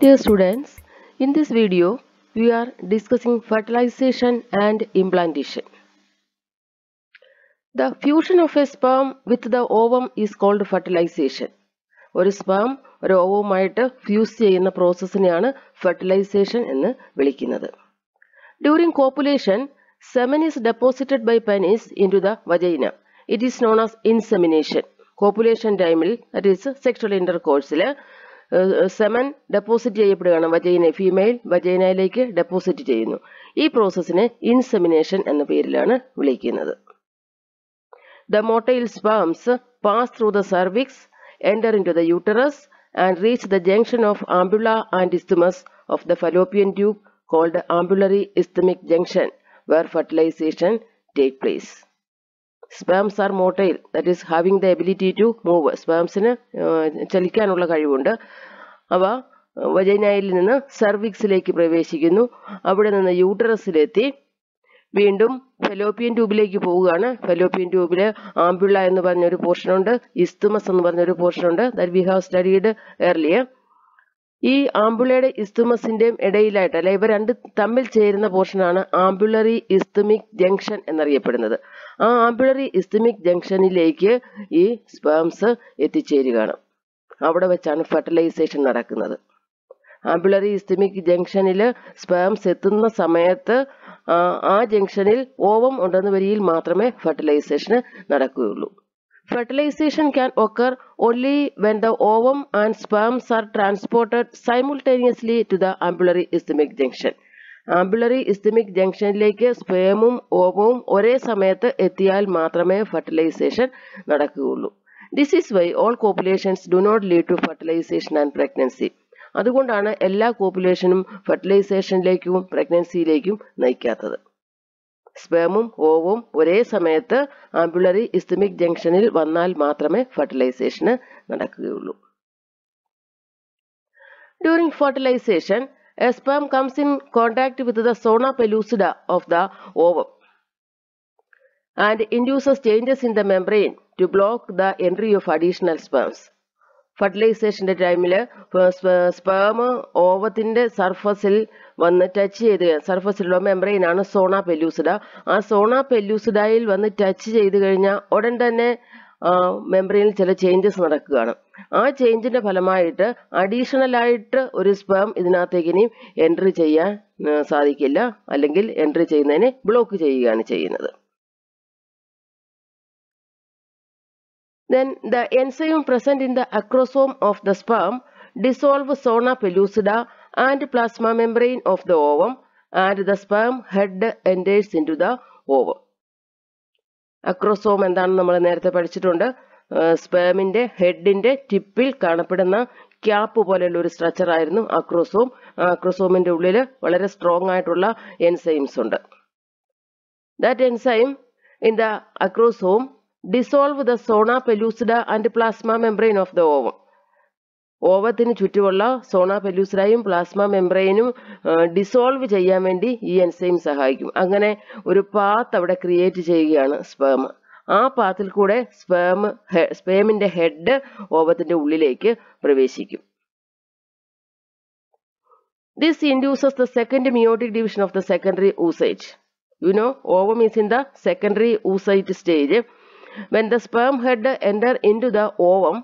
Dear students, in this video we are discussing fertilization and implantation. The fusion of a sperm with the ovum is called fertilization. ഒരു sperm ഒരു ഓവുമായിട്ട് fuse ചെയ്യുന്ന പ്രോസസ്സിനെയാണ് fertilization എന്ന് വിളിക്കുന്നത് during copulation semen is deposited by penis into the vagina it is known as insemination copulation ടൈമിൽ that is sexual ഇന്റർ കോഴ്സിൽ സെമൻ ഡെപ്പോസിറ്റ് ചെയ്യപ്പെടുകയാണ്. വജൈന ഫീമെയിൽ വജൈനയിലേക്ക് ഡെപ്പോസിറ്റ് ചെയ്യുന്നു. ഈ പ്രോസസ്സിനെ ഇൻസെമിനേഷൻ എന്ന പേരിലാണ് വിളിക്കുന്നത്. The motile sperms pass through the cervix enter into the uterus and reach the junction of ampulla and isthmus of the fallopian tube called ampullary isthmic junction where fertilization take place Sperms are motile that is having the ability to move സ്പേംസിന് ചലിക്കാനുള്ള കഴിവുണ്ട്. അവ വജൈനയിൽ നിന്ന് സർവിക്സിലേക്ക് പ്രവേശിക്കുന്നു. അവിടെ നിന്ന് യൂട്ടറസിലെത്തി വീണ്ടും fallopian ട്യൂബിലേക്ക് പോവുകയാണ്. Fallopian ട്യൂബിൽ ആംബുള എന്ന് പറഞ്ഞൊരു പോർഷനുണ്ട് ഇസ്തുമസ് എന്ന് പറഞ്ഞൊരു പോർഷനുണ്ട് that we have studied earlier ഈ ആംബുലയുടെ ഇസ്തുമസിന്റെയും ഇടയിലായിട്ട് അല്ലെ ഇവ രണ്ട് തമ്മിൽ ചേരുന്ന പോർഷനാണ് ആംബുലറി ഇസ്തുമിക് ജംഗ്ഷൻ എന്നറിയപ്പെടുന്നത്. ആ ആംബുലറി ഇസ്തുമിക് ജംഗ്ഷനിലേക്ക് ഈ സ്പേംസ് എത്തിച്ചേരുകയാണ്. അവിടെ വെച്ചാണ് ഫെർട്ടിലൈസേഷൻ നടക്കുന്നത്. ആംബുലറി ഇസ്തുമിക് ജംഗ്ഷനിൽ സ്പേംസ് എത്തുന്ന സമയത്ത് ആ ജംഗ്ഷനിൽ ഓവം ഉണ്ടെന്ന വരിയിൽ മാത്രമേ ഫെർട്ടിലൈസേഷന് നടക്കുകയുള്ളൂ. Fertilization can occur only when the ovum and sperms are transported simultaneously to the ambulary ischemic junction ampullary isthmic ജംഗ്ഷനിലേക്ക് സ്പേമും ഓവവും ഒരേ സമയത്ത് എത്തിയാൽ മാത്രമേ ഫെർട്ടിലൈസേഷൻ നടക്കുകയുള്ളൂ. This is why all copulations do not lead to fertilization and pregnancy അതുകൊണ്ടാണ് എല്ലാ കോപ്പുലേഷനും ഫെർട്ടിലൈസേഷനിലേക്കും പ്രഗ്നൻസിയിലേക്കും നയിക്കാത്തത്. സ്പേമും ഓവും ഒരേ സമയത്ത് ആംബുലറി ഇസ്തമിക് ജംഗ്ഷനിൽ വന്നാൽ മാത്രമേ ഫെർട്ടിലൈസേഷന് നടക്കുകയുള്ളൂ. During fertilization a sperm comes in contact with the zona pellucida of the ovum and induces changes in the membrane to block the entry of additional sperms ഫെർട്ടിലൈസേഷന്റെ ടൈമിൽ സ്പേം ഓവത്തിന്റെ സർഫസിൽ വന്ന് ടച്ച് ചെയ്ത് സർഫസിലുള്ള membrane ആണ് സോണ പെല്ലൂസിഡ. ആ സോണ പെല്ലൂസിഡയിൽ വന്ന് ടച്ച് ചെയ്ത് കഴിഞ്ഞാൽ ഉടൻ തന്നെ മെംബ്രെയിനിൽ ചില ചേഞ്ചസ് നടക്കുകയാണ്. ആ ചേഞ്ചിന്റെ ഫലമായിട്ട് അഡീഷണൽ ആയിട്ട് ഒരു സ്പേം ഇതിനകത്തേക്ക് ഇനിയും എൻട്രി ചെയ്യാൻ സാധിക്കില്ല. അല്ലെങ്കിൽ എൻട്രി ചെയ്യുന്നതിനെ ബ്ലോക്ക് ചെയ്യുകയാണ് ചെയ്യുന്നത്. Then the enzyme present in the acrosome of the sperm dissolve zona pellucida and plasma membrane of the ovum and the sperm head enters into the ovum. acrosome endanu nammal acrosome എന്താണെന്ന് നമ്മൾ നേരത്തെ പഠിച്ചിട്ടുണ്ട് സ്പേമിന്റെ ഹെഡിന്റെ ടിപ്പിൽ കാണപ്പെടുന്ന cap പോലെയുള്ള ഒരു structure ആയിരുന്നു acrosome അക്രോസോമിന്റെ ഉള്ളിൽ വളരെ സ്ട്രോങ് ആയിട്ടുള്ള എൻസൈംസ് ഉണ്ട് that enzyme in the acrosome dissolve the zona pellucida and plasma membrane of the ovum ഓവത്തിന് ചുറ്റുമുള്ള സോണ പെലൂസിഡയും പ്ലാസ്മ മെംബ്രെയിനും ഡിസോൾവ് ചെയ്യാൻ വേണ്ടി ഈ എൻസൈം സഹായിക്കും. അങ്ങനെ ഒരു പാത്ത് അവിടെ ക്രിയേറ്റ് ചെയ്യുകയാണ് സ്പേം ആ പാത്തിൽ കൂടെ സ്പേം സ്പേമിന്റെ ഹെഡ് ഓവത്തിന്റെ ഉള്ളിലേക്ക് പ്രവേശിക്കും. This induces the second meiotic division of the secondary oocyte you know ovum is in the secondary oocyte stage when the sperm head enter into the ovum,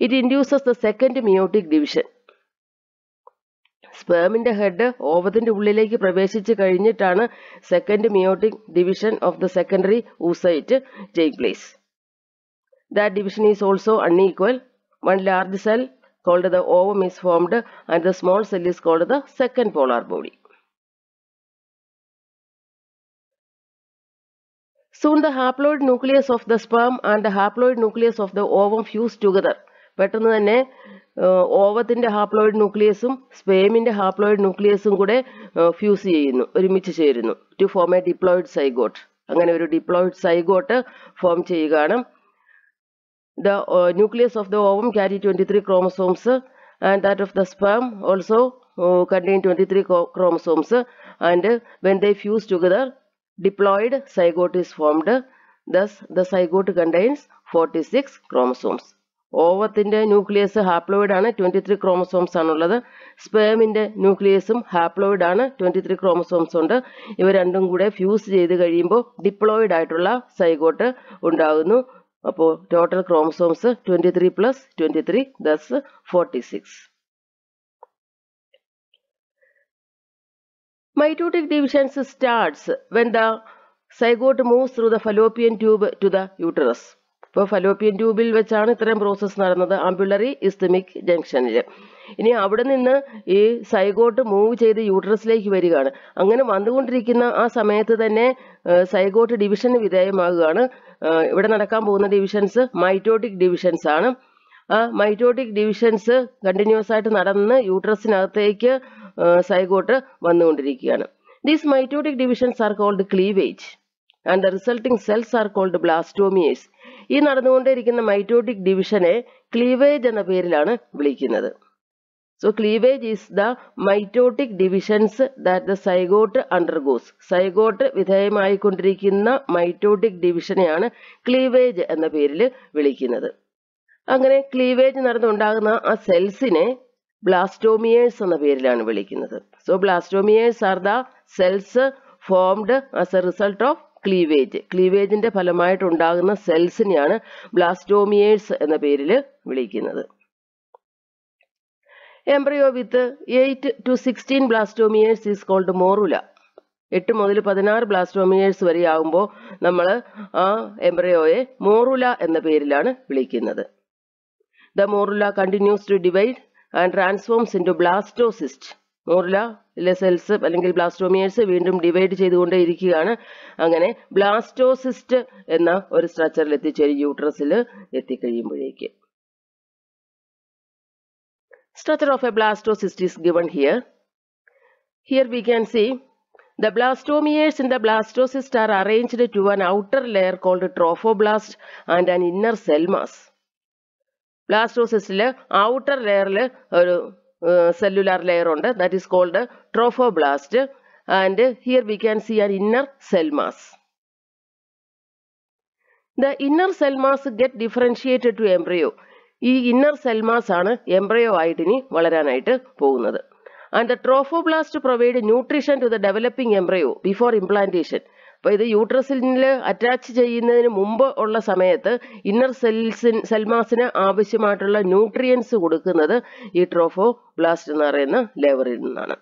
it induces the second meiotic division. സ്പേമിന്റെ head ഓവത്തിന്റെ ഉള്ളിലേക്ക് പ്രവേശിച്ച് കഴിഞ്ഞിട്ടാണ് second meiotic division of the secondary oocyte take place that division is also unequal one large cell called the ovum is formed and the small cell is called the second polar body Soon the haploid nucleus of the sperm and the haploid nucleus of the ovum fuse together. പെട്ടെന്ന് തന്നെ ഓവത്തിന്റെ haploid ന്യൂക്ലിയസും സ്പേമിന്റെ haploid ന്യൂക്ലിയസും കൂടെ fuse ചെയ്യുന്നു ഒരുമിച്ച് ചേരുന്നു to form a diploid zygote അങ്ങനെ ഒരു diploid zygote form ചെയ്യുകയാണ് the nucleus of the ovum carry twenty three chromosomes and that of the sperm also contain twenty three chromosomes and when they fuse together diploid zygote is formed. Thus, the zygote contains 46 chromosomes. ഓവത്തിന്റെ nucleus haploid ആണ് twenty three chromosomes ആണുള്ളത് സ്പേമിന്റെ ന്യൂക്ലിയസും haploid ആണ് twenty three chromosomes ഉണ്ട് ഇവ രണ്ടും കൂടെ ഫ്യൂസ് ചെയ്ത് കഴിയുമ്പോൾ ഡിപ്ലോയിഡ് ആയിട്ടുള്ള സൈഗോട്ട് ഉണ്ടാകുന്നു അപ്പോൾ total chromosomes twenty three plus twenty three thus forty six Mitotic division starts when the zygote moves through the fallopian tube to the uterus. ഇപ്പോൾ ഫലോപ്പിയൻ ട്യൂബിൽ വെച്ചാണ് ഇത്തരം പ്രോസസ്സ് നടന്നത്. ആംബുലറി ഇസ്തമിക് ജംഗ്ഷനിൽ ഇനി അവിടെ നിന്ന് ഈ സൈഗോട്ട് മൂവ് ചെയ്ത് യൂട്രസിലേക്ക് വരികയാണ്. അങ്ങനെ വന്നുകൊണ്ടിരിക്കുന്ന ആ സമയത്ത് തന്നെ സൈഗോട്ട് ഡിവിഷന് വിധേയമാകുകയാണ്. ഇവിടെ നടക്കാൻ പോകുന്ന ഡിവിഷൻസ് മൈറ്റോട്ടിക് ഡിവിഷൻസ് ആണ്. ആ മൈറ്റോട്ടിക് ഡിവിഷൻസ് കണ്ടിന്യൂസ് ആയിട്ട് നടന്ന് യൂട്രസിനകത്തേക്ക് സൈഗോട്ട് വന്നുകൊണ്ടിരിക്കുകയാണ്. These mitotic divisions are called cleavage and the resulting cells are called blastomeres ഈ നടന്നുകൊണ്ടിരിക്കുന്ന മൈറ്റോട്ടിക് ഡിവിഷനെ ക്ലീവേജ് എന്ന പേരിലാണ് വിളിക്കുന്നത്. So cleavage is the mitotic divisions that the zygote undergoes zygote വിധേയമായിക്കൊണ്ടിരിക്കുന്ന mitotic ഡിവിഷനെയാണ് ക്ലീവേജ് എന്ന പേരിൽ വിളിക്കുന്നത്. അങ്ങനെ ക്ലീവേജ് നടന്നുണ്ടാകുന്ന ആ സെൽസിനെ ബ്ലാസ്റ്റോമിയേഴ്സ് എന്ന പേരിലാണ് വിളിക്കുന്നത്. So blastomeres are the cells formed as a result of cleavage ക്ലീവേജിന്റെ ഫലമായിട്ട് ഉണ്ടാകുന്ന സെൽസിനെയാണ് ബ്ലാസ്റ്റോമിയേഴ്സ് എന്ന പേരിൽ വിളിക്കുന്നത്. Embryo with eight to sixteen blastomeres is called morula എട്ട് മുതൽ പതിനാറ് ബ്ലാസ്റ്റോമിയേഴ്സ് വരെ ആകുമ്പോൾ നമ്മൾ ആ എംബ്രയോയെ മോറുല എന്ന പേരിലാണ് വിളിക്കുന്നത്. The morula continues to divide and transforms in to blastocyst morula cells അല്ലെങ്കിൽ ബ്ലാസ്റ്റോമിയേഴ്സ് വീണ്ടും ഡിവൈഡ് ചെയ്തുകൊണ്ടേ ഇരിക്കുകയാണ് അങ്ങനെ ബ്ലാസ്റ്റോസിസ്റ്റ് എന്ന ഒരു സ്ട്രക്ചറിൽ എത്തിച്ചേരും യൂട്രസിൽ എത്തിക്കഴിയുമ്പോഴേക്ക് structure of a blastocyst is given here. Here we can see the blastomeres in the blastocyst are arranged to an outer layer called trophoblast and an inner cell mass. ബ്ലാസ്റ്റോസിസ്റ്റിൽ ഔട്ടർ ലെയറിൽ ഒരു cellular layer ഉണ്ട്. That is called trophoblast and here we can see an inner cell mass the inner cell mass get differentiated to embryo ഈ inner cell mass ആണ് embryo ആയിട്ട് ഇനി വളരാനായിട്ട് പോകുന്നത്. And the trophoblast provide nutrition to the developing embryo before implantation അപ്പൊ ഇത് യൂട്രസിൽ attach ചെയ്യുന്നതിന് മുമ്പ് ഉള്ള സമയത്ത് ഇന്നർ സെൽസിൻ സെൽമാസിന് ആവശ്യമായിട്ടുള്ള ന്യൂട്രിയൻസ് കൊടുക്കുന്നത് ഈ ട്രോഫോ ബ്ലാസ്റ്റ് എന്ന് പറയുന്ന ലെവറിൽ നിന്നാണ്.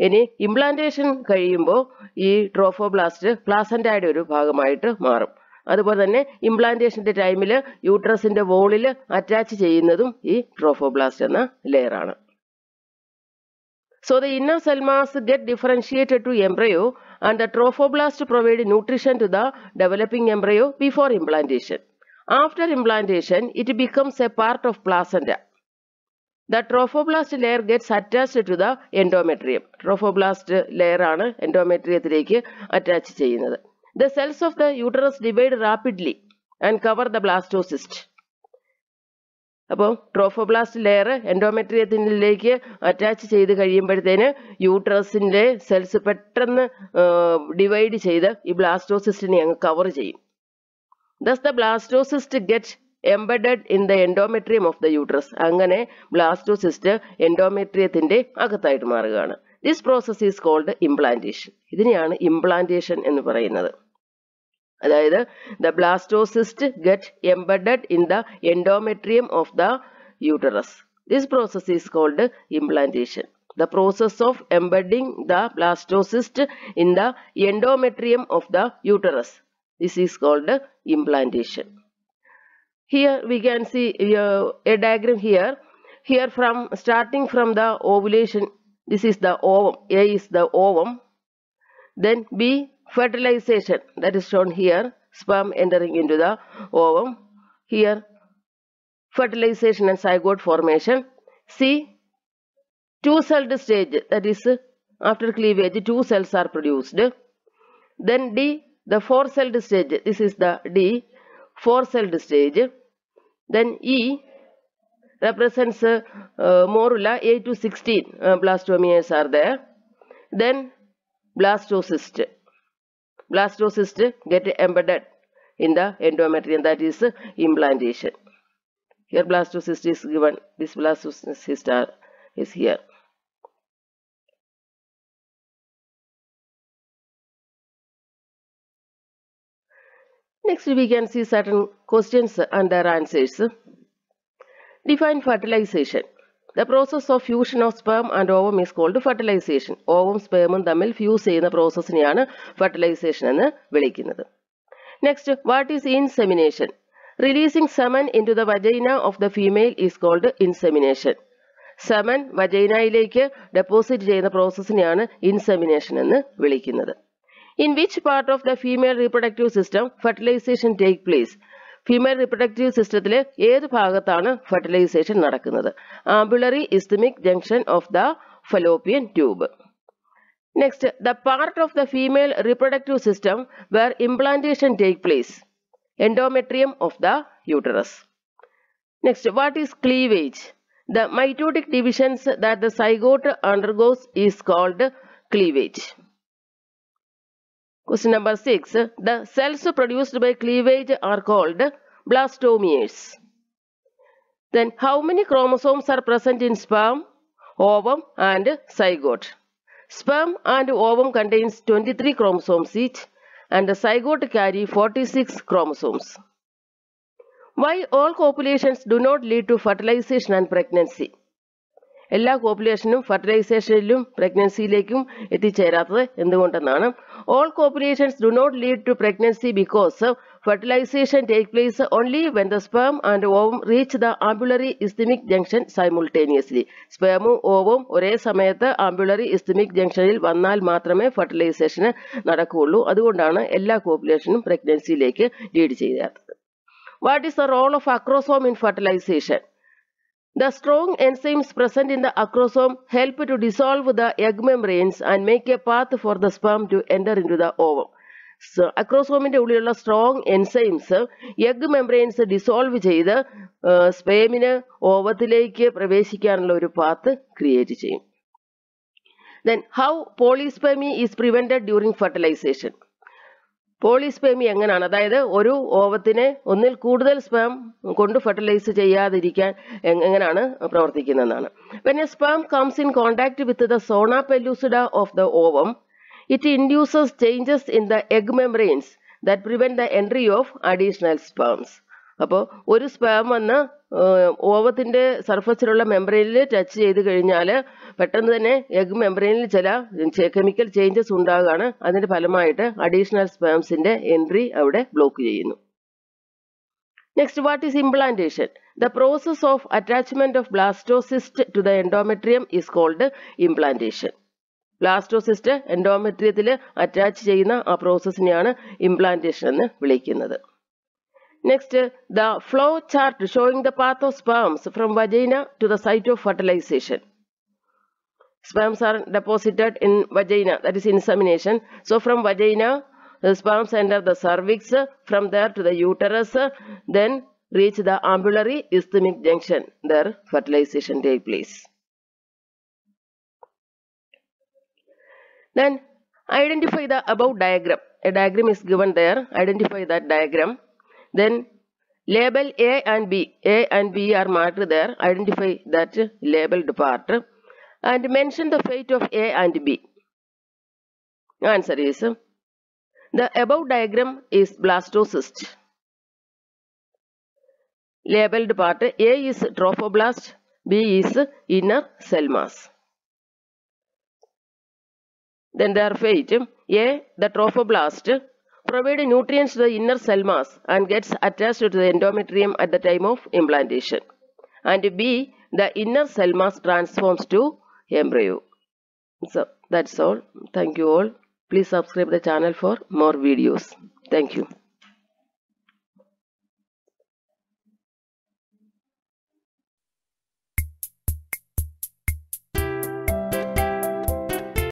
ഇനി ഇംപ്ലാന്റേഷൻ കഴിയുമ്പോൾ ഈ ട്രോഫോ ബ്ലാസ്റ്റ് പ്ലാസന്റയുടെ ഒരു ഭാഗമായിട്ട് മാറും. അതുപോലെ തന്നെ ഇംപ്ലാന്റേഷന്റെ ടൈമിൽ യൂട്രസിന്റെ വോളിൽ അറ്റാച്ച് ചെയ്യുന്നതും ഈ ട്രോഫോബ്ലാസ്റ്റ് എന്ന layer ആണ് so the inner cell mass get differentiated to embryo and the trophoblast provide nutrition to the developing embryo before implantation after implantation it becomes a part of placenta the trophoblast layer gets attached to the endometrium trophoblast layer ആണ് എൻഡോമെട്രിയത്തിലേക്ക് attach ചെയ്യുന്നത് The cells of the uterus divide rapidly and cover the blastocyst. അപ്പോൾ trophoblast layer എൻഡോമെട്രിയത്തിലേക്ക് attach ചെയ്ത് കഴിയുമ്പോഴത്തേന് യൂട്രസിന്റെ cells പെട്ടെന്ന് divide ചെയ്ത് ഈ ബ്ലാസ്റ്റോസിസ്റ്റിനെ അങ്ങ് കവർ ചെയ്യും. Thus the blastocyst get embedded in the endometrium of the uterus അങ്ങനെ ബ്ലാസ്റ്റോസിസ്റ്റ് എൻഡോമെട്രിയത്തിന്റെ അകത്തായിട്ട് മാറുകയാണ്. This process is called implantation ഇതിനെയാണ് ഇംപ്ലാന്റേഷൻ എന്ന് പറയുന്നത്. അതായത് the blastocyst get embedded in the endometrium of the uterus this process is called implantation the process of embedding the blastocyst in the endometrium of the uterus this is called implantation here we can see uh, a diagram here here from starting from the ovulation this is the ovum a is the ovum then b fertilization that is shown here sperm entering into the ovum. Here fertilization and zygote formation. C two celled stage that is after cleavage two cells are produced. Then d the four celled stage this is the d four celled stage. Then e represents uh, uh, morula 8 to 16 uh, blastomeres are there. Then blastocyst blastocyst get embedded in the endometrium that is implantation Here blastocyst is given. This blastocyst is here. Next we can see certain questions and their answers. Define fertilization. The process of fusion of sperm and ovum is called fertilization ഓവും സ്പേമും തമ്മിൽ fuse ചെയ്യുന്ന പ്രോസസ്സിനെയാണ് fertilization എന്ന് വിളിക്കുന്നത്. Next what is insemination releasing semen into the vagina of the female is called insemination semen വജൈനയിലേക്ക് deposit ചെയ്യുന്ന പ്രോസസ്സിനെയാണ് insemination എന്ന് വിളിക്കുന്നത്. In which part of the female reproductive system fertilization take place female reproductive സിസ്റ്റത്തിലെ ഏത് ഭാഗത്താണ് fertilization നടക്കുന്നത്? Ampullary isthmic junction of the fallopian tube next the part of the female reproductive system where implantation take place endometrium of the uterus next what is cleavage the mitotic divisions that the zygote undergoes is called cleavage Question number 6. The cells produced by cleavage are called blastomeres. Then how many chromosomes are present in sperm, ovum and zygote? Sperm and ovum contains 23 chromosomes each and the zygote carry 46 chromosomes. Why all copulations do not lead to fertilization and pregnancy? എല്ലാ കോപ്പുലേഷനും ഫെർട്ടിലൈസേഷനിലും പ്രഗ്നൻസിയിലേക്കും എത്തിച്ചേരാത്തത് എന്തുകൊണ്ടെന്നാണ്. All copulations do not lead to pregnancy because fertilization take place only when the sperm and ovum reach the ampullary isthmic junction simultaneously സ്പേമും ഓവും ഒരേ സമയത്ത് ampullary ഇസ്തിമിക് ജംഗ്ഷനിൽ വന്നാൽ മാത്രമേ ഫെർട്ടിലൈസേഷന് നടക്കുകയുള്ളൂ. അതുകൊണ്ടാണ് എല്ലാ കോപ്പുലേഷനും പ്രഗ്നൻസിയിലേക്ക് ലീഡ് ചെയ്യാത്തത്. What is the role of acrosome in fertilization The strong enzymes present in the acrosome help to dissolve the egg membranes and make a path for the sperm to enter into the ovum. So, അക്രോസോമിന്റെ ഉള്ളിലുള്ള strong enzymes egg membranes dissolve ചെയ്ത് സ്പേമിന് ഓവത്തിലേക്ക് പ്രവേശിക്കാനുള്ള ഒരു path create ചെയ്യും Then, how polyspermy is prevented during fertilization polyspermy എങ്ങനെയാണ് അതായത് ഒരു ഓവത്തിനെ ഒന്നിൽ കൂടുതൽ സ്പേം കൊണ്ട് ഫെർട്ടിലൈസ് ചെയ്യാതിരിക്കാൻ എങ്ങനെയാണ് പ്രവർത്തിക്കുന്നതെന്നാണ്. When a sperm comes in contact with the zona pellucida of the ovum it induces changes in the egg membranes that prevent the entry of additional sperms അപ്പോൾ ഒരു സ്പാം വന്ന് ഓവത്തിന്റെ സർഫസിലുള്ള മെമ്പറൈനിൽ ടച്ച് ചെയ്ത് കഴിഞ്ഞാൽ പെട്ടെന്ന് തന്നെ എഗ് മെമ്പറൈനിൽ ചില കെമിക്കൽ ചേഞ്ചസ് ഉണ്ടാകുകയാണ് അതിന്റെ ഫലമായിട്ട് അഡീഷണൽ സ്പാംസിന്റെ എൻട്രി അവിടെ ബ്ലോക്ക് ചെയ്യുന്നു. Next what is implantation the process of attachment of blastocyst to the endometrium is called implantation blastocyst എൻഡോമെട്രിയത്തിൽ attach ചെയ്യുന്ന ആ പ്രോസസ്സിനെയാണ് ഇംപ്ലാന്റേഷൻ എന്ന് വിളിക്കുന്നത്. Next, the flow chart showing the path of sperms from vagina to the site of fertilization. Sperms are deposited in vagina, that is insemination. So from vagina, the sperms enter the cervix, from there to the uterus, then reach the ambulary isthmic junction. There fertilization take place. Then identify the above diagram. A diagram is given there. Identify that diagram. Then label A and B. A and B are marked there. Identify that labeled part and mention the fate of A and B. Answer is the above diagram is blastocyst. Labeled part A is trophoblast, B is inner cell mass. Then their fate A the trophoblast provide nutrients to the inner cell mass and gets attached to the endometrium at the time of implantation. And B, the inner cell mass transforms to embryo. So that's all. Thank you all. Please subscribe the channel for more videos. Thank you.